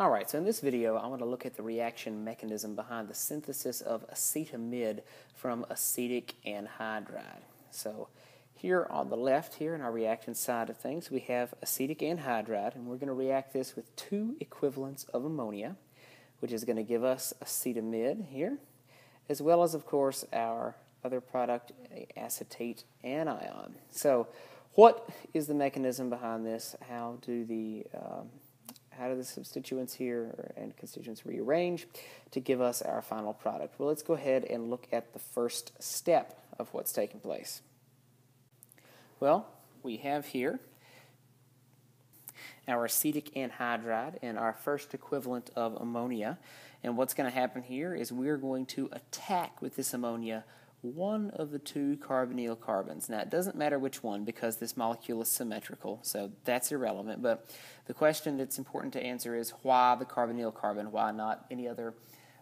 Alright, so in this video I want to look at the reaction mechanism behind the synthesis of acetamide from acetic anhydride. So here on the left, here in our reaction side of things, we have acetic anhydride, and we're going to react this with two equivalents of ammonia, which is going to give us acetamide here, as well as, of course, our other product, acetate anion. So what is the mechanism behind this? How do the um, how do the substituents here and constituents rearrange to give us our final product? Well, let's go ahead and look at the first step of what's taking place. Well, we have here our acetic anhydride and our first equivalent of ammonia. And what's going to happen here is we're going to attack with this ammonia one of the two carbonyl carbons. Now, it doesn't matter which one because this molecule is symmetrical, so that's irrelevant. But the question that's important to answer is why the carbonyl carbon? Why not any other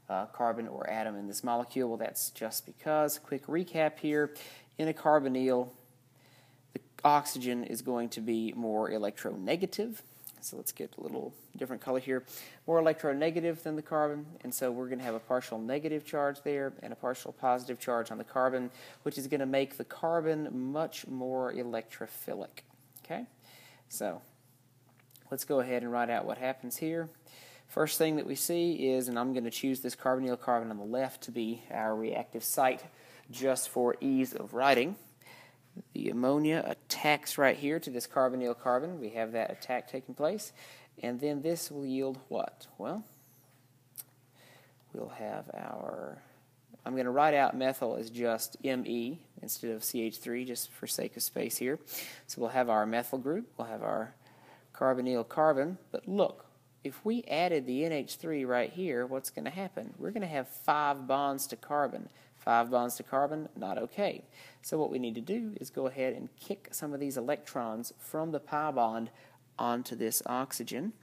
uh, carbon or atom in this molecule? Well, that's just because. Quick recap here. In a carbonyl, the oxygen is going to be more electronegative so let's get a little different color here. More electronegative than the carbon, and so we're going to have a partial negative charge there and a partial positive charge on the carbon, which is going to make the carbon much more electrophilic. Okay, so let's go ahead and write out what happens here. First thing that we see is, and I'm going to choose this carbonyl carbon on the left to be our reactive site just for ease of writing. The ammonia attacks right here to this carbonyl carbon. We have that attack taking place. And then this will yield what? Well, we'll have our, I'm going to write out methyl as just Me instead of CH3 just for sake of space here. So we'll have our methyl group, we'll have our carbonyl carbon, but look, if we added the NH3 right here, what's going to happen? We're going to have five bonds to carbon. Five bonds to carbon, not okay. So what we need to do is go ahead and kick some of these electrons from the pi bond onto this oxygen.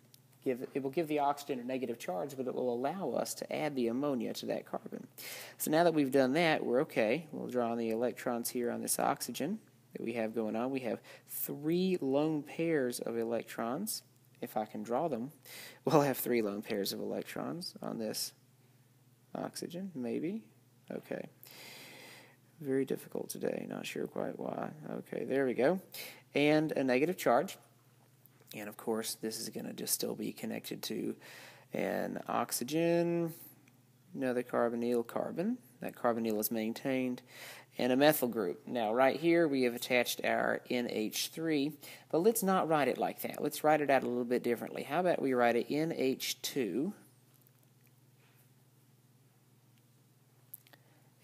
Give, it will give the oxygen a negative charge, but it will allow us to add the ammonia to that carbon. So now that we've done that, we're okay. We'll draw on the electrons here on this oxygen that we have going on. We have three lone pairs of electrons. If I can draw them, we'll have three lone pairs of electrons on this oxygen, maybe. Okay. Very difficult today. Not sure quite why. Okay, there we go. And a negative charge. And of course, this is going to just still be connected to an oxygen, another carbonyl carbon. That carbonyl is maintained, and a methyl group. Now, right here, we have attached our NH3, but let's not write it like that. Let's write it out a little bit differently. How about we write it NH2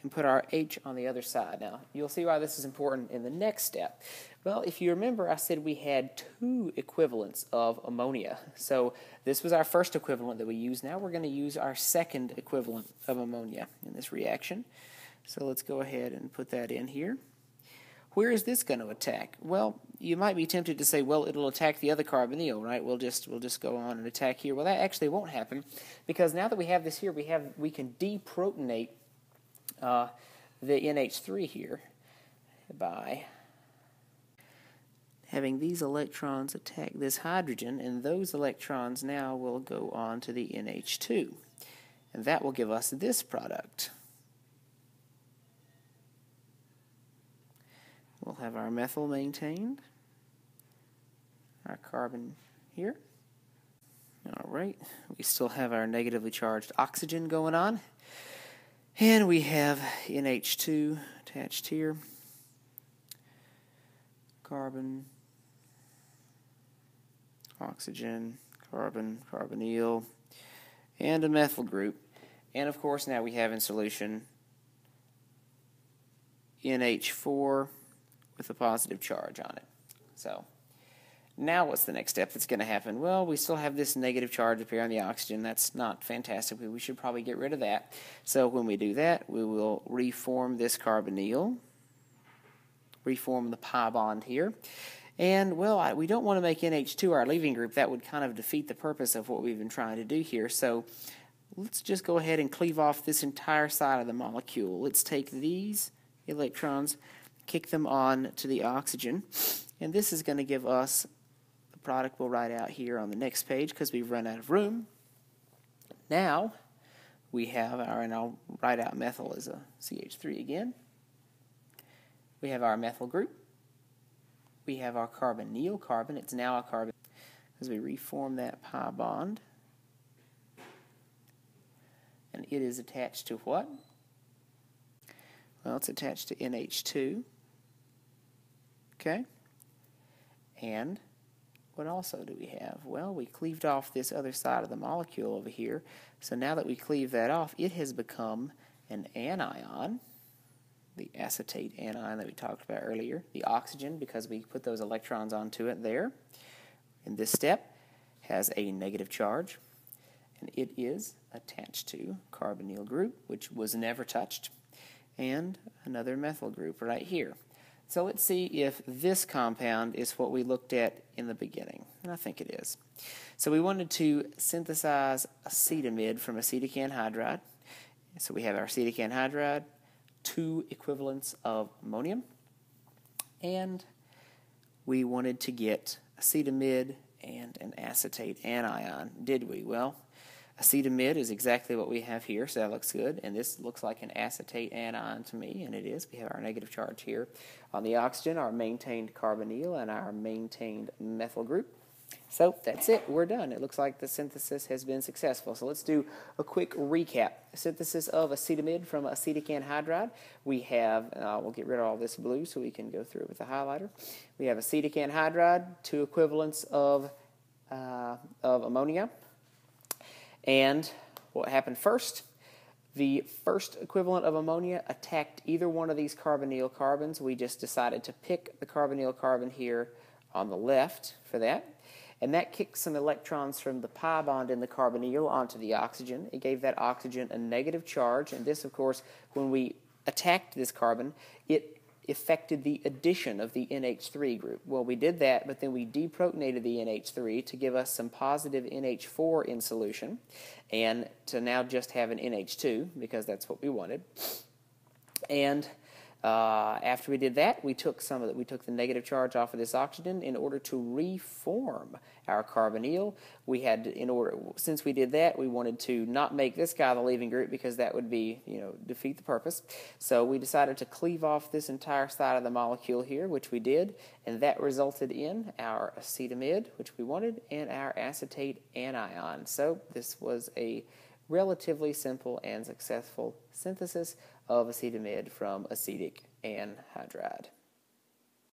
and put our H on the other side. Now, you'll see why this is important in the next step. Well, if you remember, I said we had two equivalents of ammonia. So this was our first equivalent that we used. Now we're going to use our second equivalent of ammonia in this reaction. So let's go ahead and put that in here. Where is this going to attack? Well, you might be tempted to say, well, it'll attack the other carbonyl, right? We'll just we'll just go on and attack here. Well, that actually won't happen because now that we have this here, we have we can deprotonate uh, the NH3 here by having these electrons attack this hydrogen, and those electrons now will go on to the NH2. And that will give us this product. We'll have our methyl maintained, our carbon here. All right, we still have our negatively charged oxygen going on. And we have NH2 attached here, carbon, oxygen, carbon, carbonyl, and a methyl group. And of course, now we have in solution NH4 with a positive charge on it. So, now what's the next step that's going to happen? Well, we still have this negative charge up here on the oxygen. That's not fantastic. We should probably get rid of that. So when we do that, we will reform this carbonyl, reform the pi bond here. And, well, I, we don't want to make NH2 our leaving group. That would kind of defeat the purpose of what we've been trying to do here. So let's just go ahead and cleave off this entire side of the molecule. Let's take these electrons, kick them on to the oxygen, and this is going to give us product we'll write out here on the next page because we've run out of room. Now we have our, and I'll write out methyl as a CH3 again. We have our methyl group. We have our carbon. It's now a carbon as we reform that pi bond. And it is attached to what? Well, it's attached to NH2. Okay? And what also do we have? Well, we cleaved off this other side of the molecule over here. So now that we cleave that off, it has become an anion, the acetate anion that we talked about earlier, the oxygen, because we put those electrons onto it there. In this step, has a negative charge, and it is attached to carbonyl group, which was never touched, and another methyl group right here. So let's see if this compound is what we looked at in the beginning. And I think it is. So we wanted to synthesize acetamide from acetic anhydride. So we have our acetic anhydride, two equivalents of ammonium, and we wanted to get acetamide and an acetate anion, did we? Well, Acetamide is exactly what we have here, so that looks good. And this looks like an acetate anion to me, and it is. We have our negative charge here. On the oxygen, our maintained carbonyl and our maintained methyl group. So that's it. We're done. It looks like the synthesis has been successful. So let's do a quick recap. Synthesis of acetamide from acetic anhydride. We have, uh, we'll get rid of all this blue so we can go through it with a highlighter. We have acetic anhydride, two equivalents of, uh, of ammonia. And what happened first? The first equivalent of ammonia attacked either one of these carbonyl carbons. We just decided to pick the carbonyl carbon here on the left for that. And that kicked some electrons from the pi bond in the carbonyl onto the oxygen. It gave that oxygen a negative charge. And this, of course, when we attacked this carbon, it affected the addition of the NH3 group. Well, we did that, but then we deprotonated the NH3 to give us some positive NH4 in solution, and to now just have an NH2 because that's what we wanted. And uh, after we did that, we took some of it. We took the negative charge off of this oxygen in order to reform our carbonyl. We had, in order, since we did that, we wanted to not make this guy the leaving group because that would be, you know, defeat the purpose. So we decided to cleave off this entire side of the molecule here, which we did, and that resulted in our acetamide, which we wanted, and our acetate anion. So this was a relatively simple and successful synthesis of acetamide from acetic anhydride.